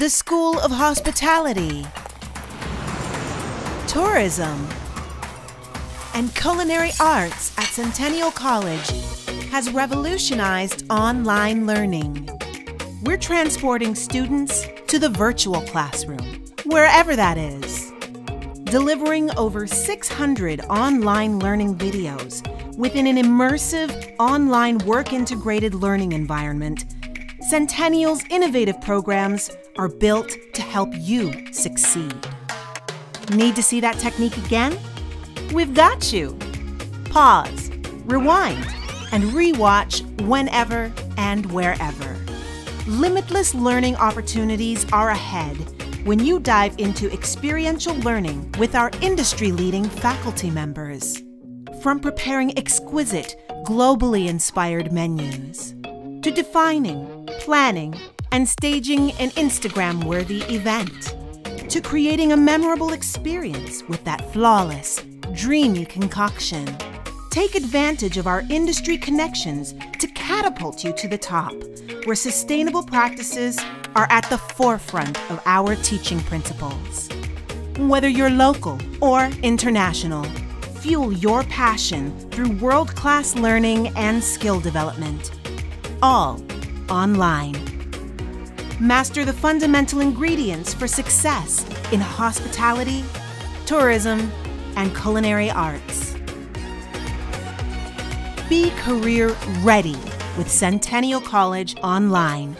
the School of Hospitality, Tourism, and Culinary Arts at Centennial College has revolutionized online learning. We're transporting students to the virtual classroom, wherever that is. Delivering over 600 online learning videos within an immersive, online work integrated learning environment, Centennial's innovative programs are built to help you succeed. Need to see that technique again? We've got you. Pause, rewind, and rewatch whenever and wherever. Limitless learning opportunities are ahead when you dive into experiential learning with our industry leading faculty members. From preparing exquisite, globally inspired menus, to defining, planning, and staging an Instagram worthy event, to creating a memorable experience with that flawless, dreamy concoction. Take advantage of our industry connections to catapult you to the top, where sustainable practices are at the forefront of our teaching principles. Whether you're local or international, fuel your passion through world class learning and skill development. All online. Master the fundamental ingredients for success in hospitality, tourism, and culinary arts. Be career ready with Centennial College Online.